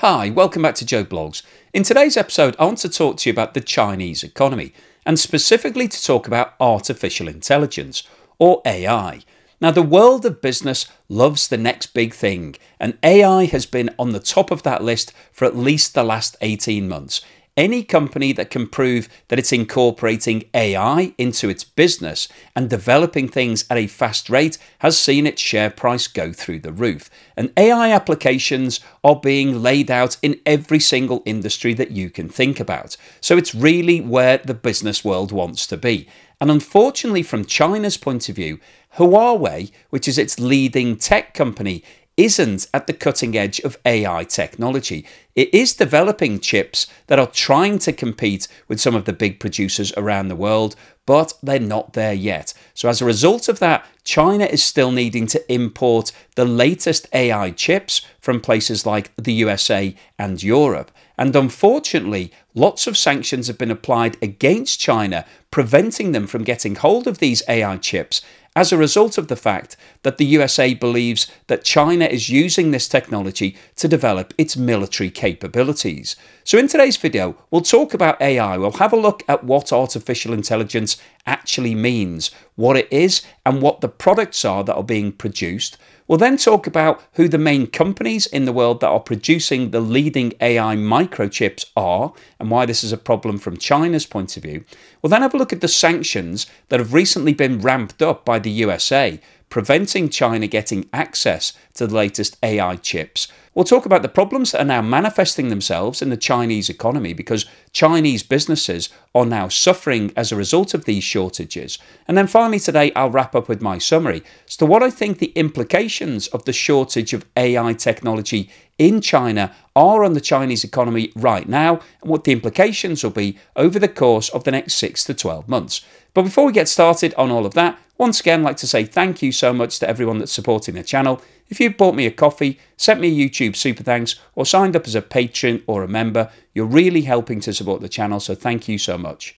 Hi, welcome back to Joe Blogs. In today's episode, I want to talk to you about the Chinese economy and specifically to talk about artificial intelligence or AI. Now, the world of business loves the next big thing, and AI has been on the top of that list for at least the last 18 months. Any company that can prove that it's incorporating AI into its business and developing things at a fast rate has seen its share price go through the roof. And AI applications are being laid out in every single industry that you can think about. So it's really where the business world wants to be. And unfortunately, from China's point of view, Huawei, which is its leading tech company, isn't at the cutting edge of AI technology. It is developing chips that are trying to compete with some of the big producers around the world, but they're not there yet. So, as a result of that, China is still needing to import the latest AI chips from places like the USA and Europe. And unfortunately, lots of sanctions have been applied against China, preventing them from getting hold of these AI chips as a result of the fact that the USA believes that China is using this technology to develop its military capabilities. So, in today's video, we'll talk about AI. We'll have a look at what artificial intelligence actually means, what it is, and what the products are that are being produced. We'll then talk about who the main companies in the world that are producing the leading AI microchips are and why this is a problem from China's point of view. We'll then have a look at the sanctions that have recently been ramped up by the USA, preventing China getting access to the latest AI chips. We'll talk about the problems that are now manifesting themselves in the Chinese economy because Chinese businesses are now suffering as a result of these shortages. And then finally, today, I'll wrap up with my summary as to what I think the implications of the shortage of AI technology in China are on the Chinese economy right now and what the implications will be over the course of the next 6 to 12 months. But before we get started on all of that, once again, I'd like to say thank you so much to everyone that's supporting the channel. If you've bought me a coffee, sent me a YouTube super thanks, or signed up as a patron or a member, you're really helping to support the channel, so thank you so much.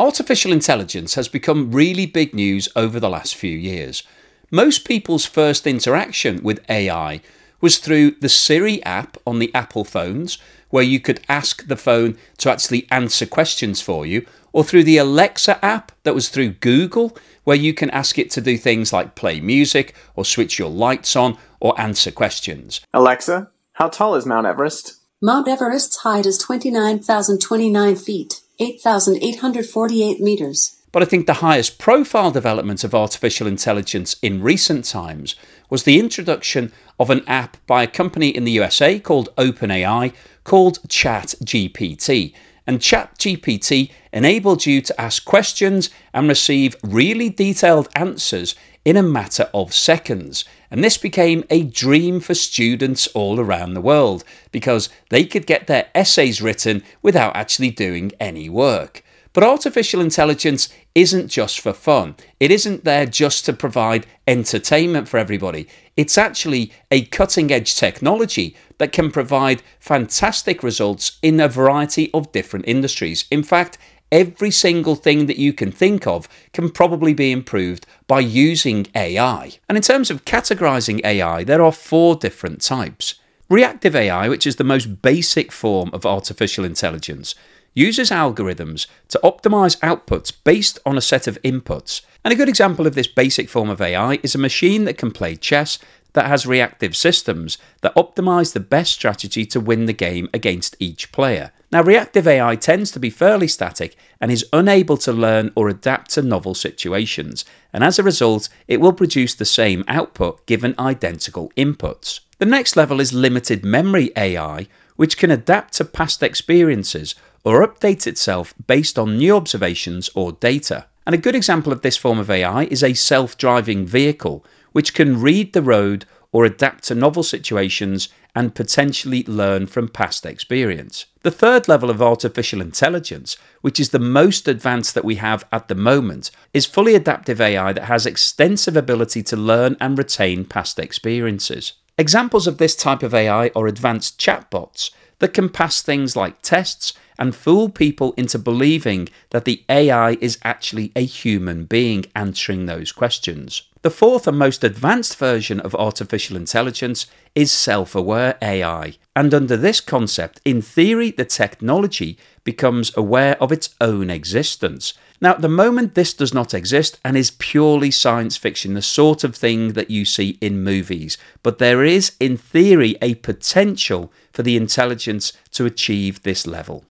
Artificial intelligence has become really big news over the last few years. Most people's first interaction with AI was through the Siri app on the Apple phones, where you could ask the phone to actually answer questions for you, or through the Alexa app that was through Google, where you can ask it to do things like play music, or switch your lights on, or answer questions. Alexa, how tall is Mount Everest? Mount Everest's height is 29,029 feet, 8,848 meters. But I think the highest profile development of artificial intelligence in recent times was the introduction of an app by a company in the USA called OpenAI called ChatGPT. And ChatGPT enabled you to ask questions and receive really detailed answers in a matter of seconds. And this became a dream for students all around the world because they could get their essays written without actually doing any work. But artificial intelligence isn't just for fun. It isn't there just to provide entertainment for everybody. It's actually a cutting edge technology that can provide fantastic results in a variety of different industries. In fact, every single thing that you can think of can probably be improved by using AI. And in terms of categorizing AI, there are four different types. Reactive AI, which is the most basic form of artificial intelligence, uses algorithms to optimize outputs based on a set of inputs. And a good example of this basic form of AI is a machine that can play chess that has reactive systems that optimize the best strategy to win the game against each player. Now, reactive AI tends to be fairly static and is unable to learn or adapt to novel situations, and as a result, it will produce the same output given identical inputs. The next level is limited memory AI, which can adapt to past experiences or update itself based on new observations or data. And a good example of this form of AI is a self driving vehicle, which can read the road or adapt to novel situations and potentially learn from past experience. The third level of artificial intelligence, which is the most advanced that we have at the moment, is fully adaptive AI that has extensive ability to learn and retain past experiences. Examples of this type of AI are advanced chatbots that can pass things like tests and fool people into believing that the AI is actually a human being answering those questions. The fourth and most advanced version of artificial intelligence is self aware AI. And under this concept, in theory, the technology becomes aware of its own existence. Now, at the moment, this does not exist and is purely science fiction, the sort of thing that you see in movies. But there is, in theory, a potential for the intelligence to achieve this level.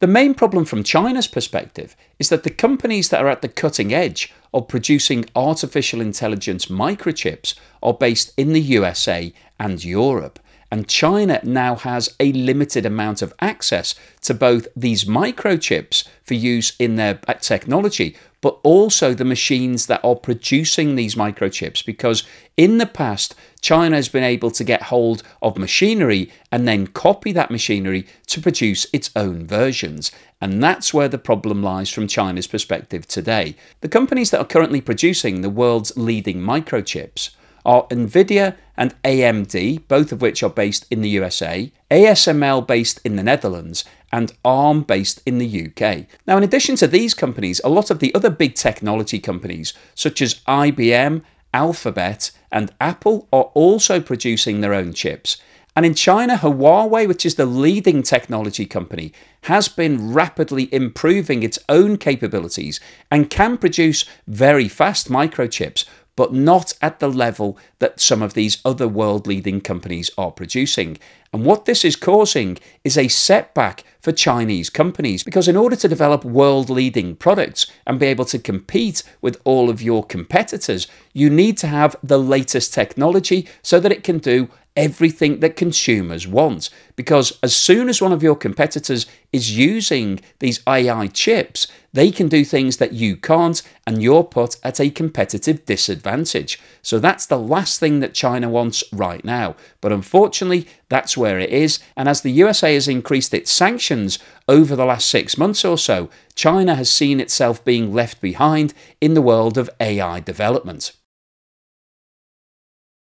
The main problem from China's perspective is that the companies that are at the cutting edge of producing artificial intelligence microchips are based in the USA and Europe. And China now has a limited amount of access to both these microchips for use in their uh, technology, but also the machines that are producing these microchips. Because in the past, China has been able to get hold of machinery and then copy that machinery to produce its own versions. And that's where the problem lies from China's perspective today. The companies that are currently producing the world's leading microchips are Nvidia and AMD, both of which are based in the USA, ASML based in the Netherlands, and ARM based in the UK. Now, in addition to these companies, a lot of the other big technology companies, such as IBM, Alphabet, and Apple, are also producing their own chips. And in China, Huawei, which is the leading technology company, has been rapidly improving its own capabilities and can produce very fast microchips but not at the level that some of these other world leading companies are producing. And what this is causing is a setback for Chinese companies because, in order to develop world leading products and be able to compete with all of your competitors, you need to have the latest technology so that it can do everything that consumers want. Because as soon as one of your competitors is using these AI chips, they can do things that you can't, and you're put at a competitive disadvantage. So that's the last thing that China wants right now. But unfortunately, that's where it is. And as the USA has increased its sanctions over the last six months or so, China has seen itself being left behind in the world of AI development.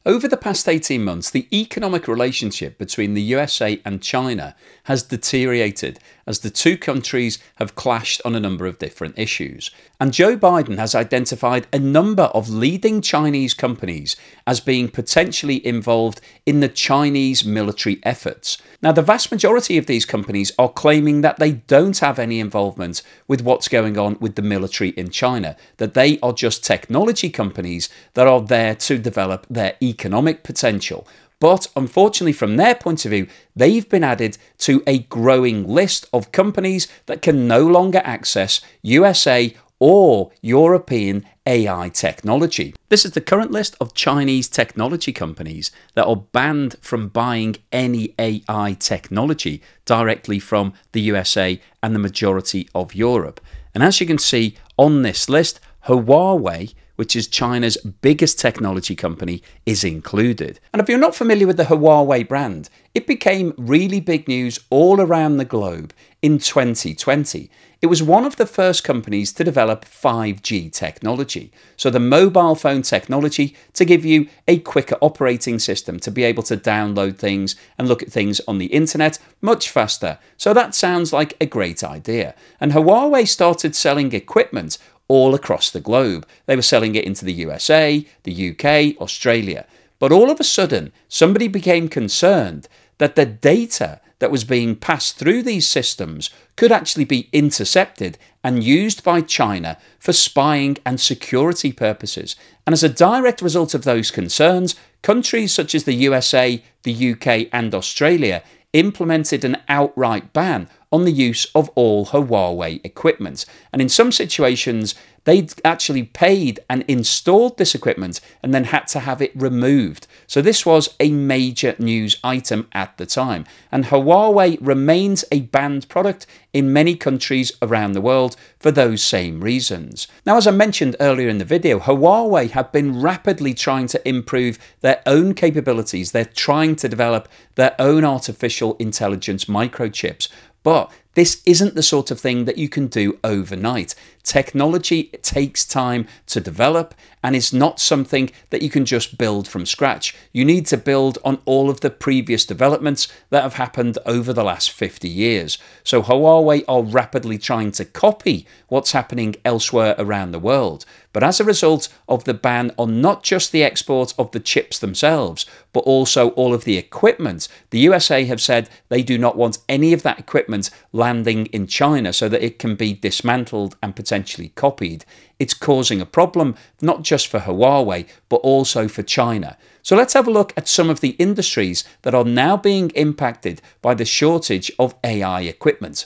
Over the past 18 months, the economic relationship between the USA and China has deteriorated as the two countries have clashed on a number of different issues. And Joe Biden has identified a number of leading Chinese companies as being potentially involved in the Chinese military efforts. Now, the vast majority of these companies are claiming that they don't have any involvement with what's going on with the military in China, that they are just technology companies that are there to develop their economic potential. But unfortunately, from their point of view, they've been added to a growing list of companies that can no longer access USA or European AI technology. This is the current list of Chinese technology companies that are banned from buying any AI technology directly from the USA and the majority of Europe. And as you can see on this list, Huawei which is China's biggest technology company, is included. And if you're not familiar with the Huawei brand, it became really big news all around the globe in 2020. It was one of the first companies to develop 5G technology, so the mobile phone technology to give you a quicker operating system to be able to download things and look at things on the internet much faster. So that sounds like a great idea. And Huawei started selling equipment all across the globe. They were selling it into the USA, the UK, Australia. But all of a sudden, somebody became concerned that the data that was being passed through these systems could actually be intercepted and used by China for spying and security purposes. And as a direct result of those concerns, countries such as the USA, the UK, and Australia implemented an outright ban on the use of all Huawei equipment. And in some situations, they'd actually paid and installed this equipment and then had to have it removed. So this was a major news item at the time. And Huawei remains a banned product in many countries around the world for those same reasons. Now, as I mentioned earlier in the video, Huawei have been rapidly trying to improve their own capabilities. They're trying to develop their own artificial intelligence microchips. But this isn't the sort of thing that you can do overnight. Technology takes time to develop and is not something that you can just build from scratch. You need to build on all of the previous developments that have happened over the last 50 years. So Huawei are rapidly trying to copy what's happening elsewhere around the world. But as a result of the ban on not just the export of the chips themselves, but also all of the equipment, the USA have said they do not want any of that equipment landing in China so that it can be dismantled and potentially copied. It's causing a problem not just for Huawei, but also for China. So let's have a look at some of the industries that are now being impacted by the shortage of AI equipment.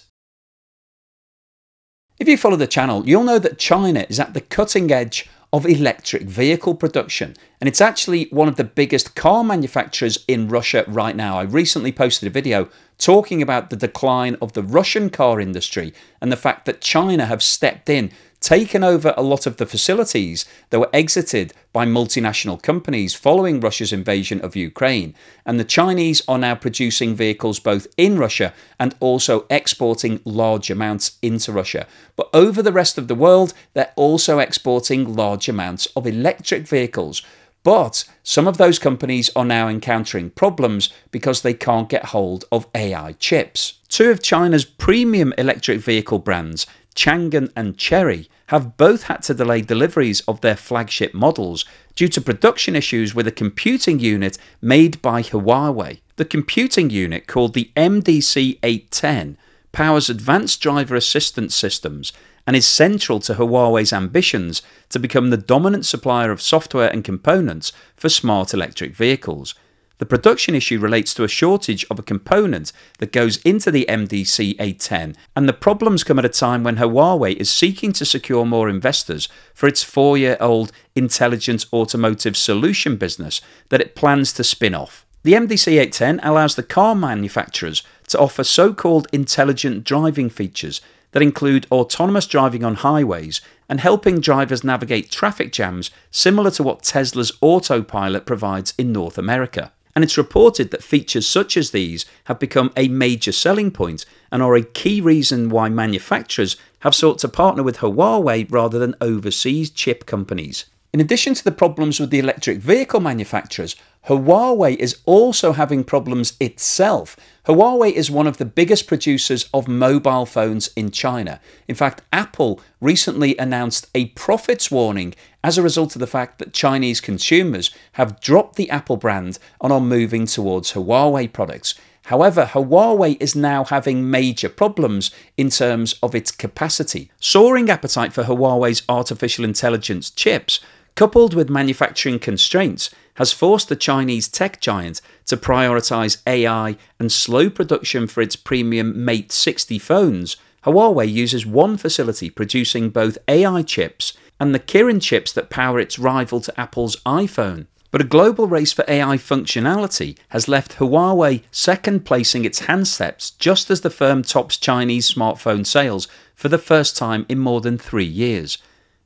If you follow the channel, you'll know that China is at the cutting edge of electric vehicle production. And it's actually one of the biggest car manufacturers in Russia right now. I recently posted a video talking about the decline of the Russian car industry and the fact that China have stepped in taken over a lot of the facilities that were exited by multinational companies following Russia's invasion of Ukraine. And the Chinese are now producing vehicles both in Russia and also exporting large amounts into Russia. But over the rest of the world, they're also exporting large amounts of electric vehicles. But some of those companies are now encountering problems because they can't get hold of AI chips. Two of China's premium electric vehicle brands, Changan and Chery, have both had to delay deliveries of their flagship models due to production issues with a computing unit made by Huawei. The computing unit, called the MDC 810, powers advanced driver assistance systems and is central to Huawei's ambitions to become the dominant supplier of software and components for smart electric vehicles. The production issue relates to a shortage of a component that goes into the MDC 810, and the problems come at a time when Huawei is seeking to secure more investors for its four year old intelligent automotive solution business that it plans to spin off. The MDC 810 allows the car manufacturers to offer so called intelligent driving features that include autonomous driving on highways and helping drivers navigate traffic jams similar to what Tesla's autopilot provides in North America and it's reported that features such as these have become a major selling point and are a key reason why manufacturers have sought to partner with Huawei rather than overseas chip companies. In addition to the problems with the electric vehicle manufacturers, Huawei is also having problems itself. Huawei is one of the biggest producers of mobile phones in China. In fact, Apple recently announced a profits warning as a result of the fact that Chinese consumers have dropped the Apple brand and are moving towards Huawei products. However, Huawei is now having major problems in terms of its capacity. Soaring appetite for Huawei's artificial intelligence chips coupled with manufacturing constraints, has forced the Chinese tech giant to prioritize AI and slow production for its premium Mate 60 phones. Huawei uses one facility producing both AI chips and the Kirin chips that power its rival to Apple's iPhone. But a global race for AI functionality has left Huawei second placing its handsets just as the firm tops Chinese smartphone sales for the first time in more than three years.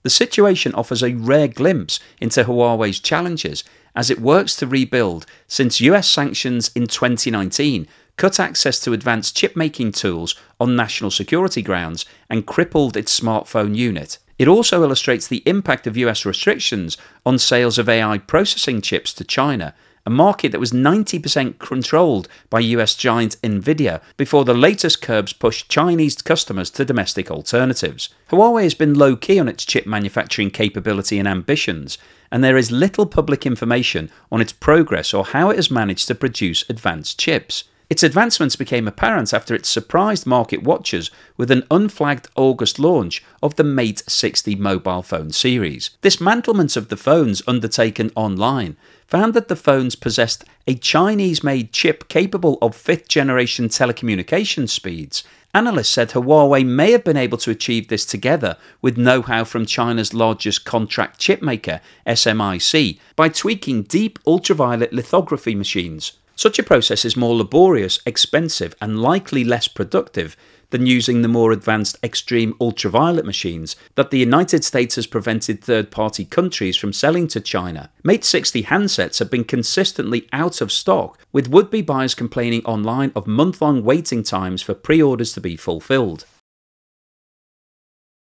The situation offers a rare glimpse into Huawei's challenges as it works to rebuild since US sanctions in 2019 cut access to advanced chip making tools on national security grounds and crippled its smartphone unit. It also illustrates the impact of US restrictions on sales of AI processing chips to China a market that was 90% controlled by US giant Nvidia before the latest curbs pushed Chinese customers to domestic alternatives. Huawei has been low key on its chip manufacturing capability and ambitions, and there is little public information on its progress or how it has managed to produce advanced chips. Its advancements became apparent after it surprised market watchers with an unflagged August launch of the Mate 60 mobile phone series. Dismantlement of the phones undertaken online found that the phones possessed a Chinese made chip capable of fifth generation telecommunication speeds. Analysts said Huawei may have been able to achieve this together with know how from China's largest contract chipmaker, SMIC, by tweaking deep ultraviolet lithography machines. Such a process is more laborious, expensive, and likely less productive than using the more advanced extreme ultraviolet machines that the United States has prevented third party countries from selling to China. Mate 60 handsets have been consistently out of stock, with would be buyers complaining online of month long waiting times for pre orders to be fulfilled.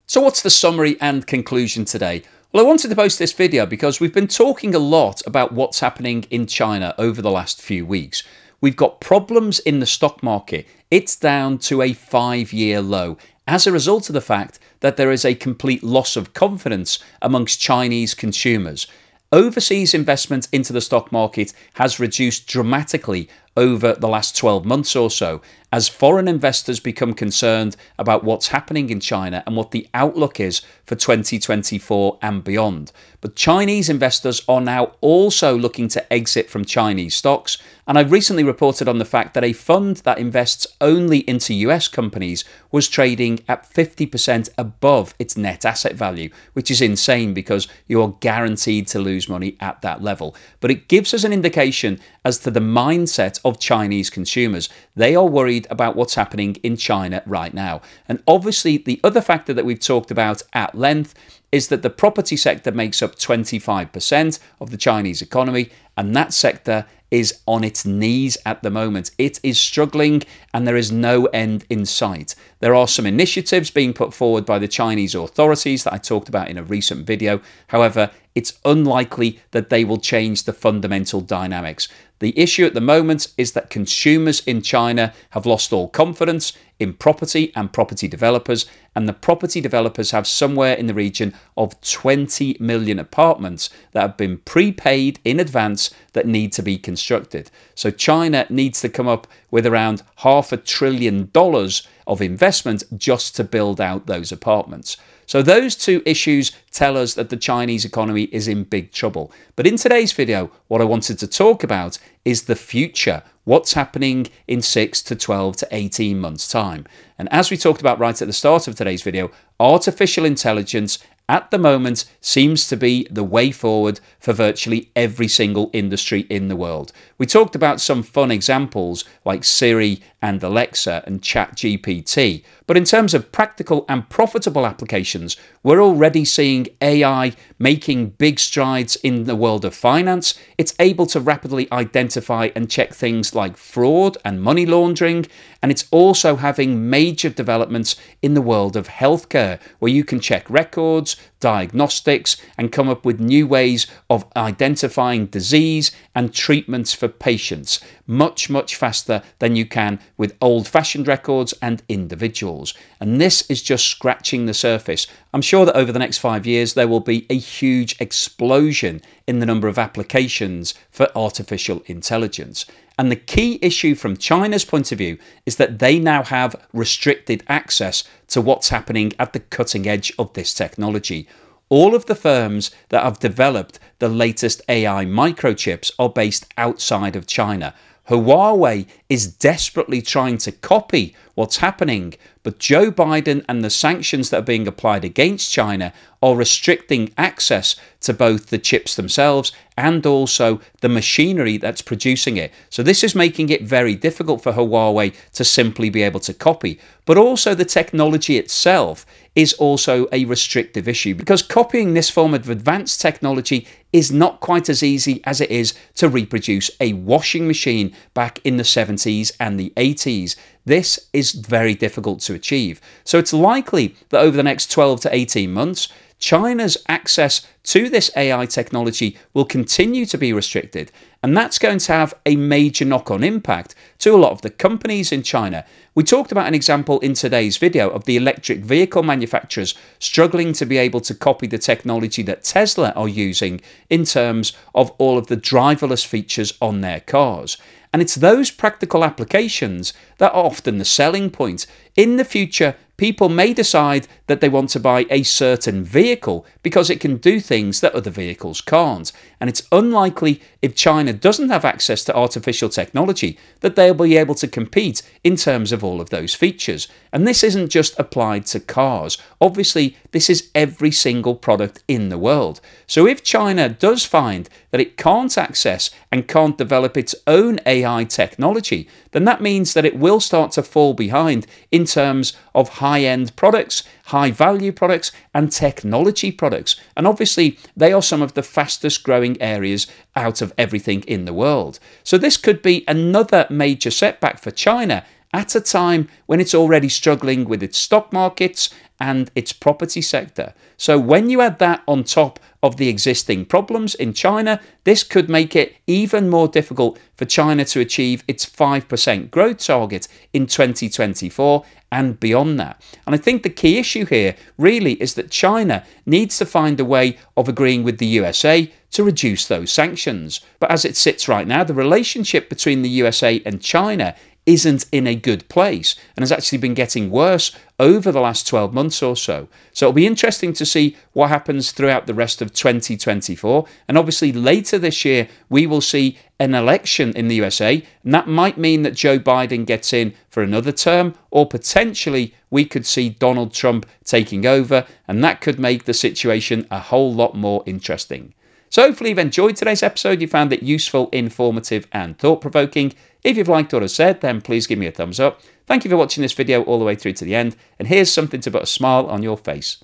So, what's the summary and conclusion today? Well, I wanted to post this video because we've been talking a lot about what's happening in China over the last few weeks. We've got problems in the stock market. It's down to a five year low as a result of the fact that there is a complete loss of confidence amongst Chinese consumers. Overseas investment into the stock market has reduced dramatically over the last 12 months or so as foreign investors become concerned about what's happening in China and what the outlook is for 2024 and beyond. But Chinese investors are now also looking to exit from Chinese stocks. And I recently reported on the fact that a fund that invests only into US companies was trading at 50% above its net asset value, which is insane because you're guaranteed to lose money at that level. But it gives us an indication as to the mindset of Chinese consumers. They are worried about what's happening in China right now. And obviously, the other factor that we've talked about at length is that the property sector makes up 25% of the Chinese economy, and that sector is on its knees at the moment. It is struggling and there is no end in sight. There are some initiatives being put forward by the Chinese authorities that I talked about in a recent video. However, it's unlikely that they will change the fundamental dynamics. The issue at the moment is that consumers in China have lost all confidence in property and property developers, and the property developers have somewhere in the region of 20 million apartments that have been prepaid in advance that need to be constructed. So China needs to come up with around half a trillion dollars of investment just to build out those apartments. So those two issues tell us that the Chinese economy is in big trouble. But in today's video, what I wanted to talk about is the future. What's happening in 6 to 12 to 18 months time. And as we talked about right at the start of today's video, artificial intelligence at the moment seems to be the way forward for virtually every single industry in the world. We talked about some fun examples like Siri and Alexa and ChatGPT, but in terms of practical and profitable applications, we're already seeing AI making big strides in the world of finance. It's able to rapidly identify and check things like fraud and money laundering, and it's also having major developments in the world of healthcare, where you can check records, diagnostics, and come up with new ways of identifying disease and treatments for patients much, much faster than you can with old fashioned records and individuals. And this is just scratching the surface. I'm sure that over the next five years, there will be a huge explosion in the number of applications for artificial intelligence. And the key issue from China's point of view is that they now have restricted access to what's happening at the cutting edge of this technology. All of the firms that have developed the latest AI microchips are based outside of China. Huawei is desperately trying to copy what's happening, but Joe Biden and the sanctions that are being applied against China are restricting access to both the chips themselves and also the machinery that's producing it. So, this is making it very difficult for Huawei to simply be able to copy. But also, the technology itself is also a restrictive issue because copying this form of advanced technology is not quite as easy as it is to reproduce a washing machine back in the 70s and the 80s. This is very difficult to achieve. So it's likely that over the next 12 to 18 months, China's access to this AI technology will continue to be restricted, and that's going to have a major knock on impact to a lot of the companies in China. We talked about an example in today's video of the electric vehicle manufacturers struggling to be able to copy the technology that Tesla are using in terms of all of the driverless features on their cars. And it's those practical applications that are often the selling point. In the future, people may decide that they want to buy a certain vehicle because it can do things that other vehicles can't. And it's unlikely if China doesn't have access to artificial technology that they'll be able to compete in terms of all of those features. And this isn't just applied to cars. Obviously, this is every single product in the world. So if China does find that it can't access and can't develop its own AI technology, then that means that it will start to fall behind in terms of high end products, high value products, and technology products. And obviously, they are some of the fastest growing areas out of everything in the world. So, this could be another major setback for China at a time when it's already struggling with its stock markets and its property sector. So, when you add that on top of the existing problems in China, this could make it even more difficult for China to achieve its 5% growth target in 2024 and beyond that. And I think the key issue here really is that China needs to find a way of agreeing with the USA to reduce those sanctions. But as it sits right now, the relationship between the USA and China isn't in a good place and has actually been getting worse over the last 12 months or so. So it'll be interesting to see what happens throughout the rest of 2024. And obviously, later this year, we will see an election in the USA, and that might mean that Joe Biden gets in for another term, or potentially we could see Donald Trump taking over, and that could make the situation a whole lot more interesting. So, hopefully, you've enjoyed today's episode. You found it useful, informative, and thought provoking. If you've liked what I've said, then please give me a thumbs up. Thank you for watching this video all the way through to the end. And here's something to put a smile on your face.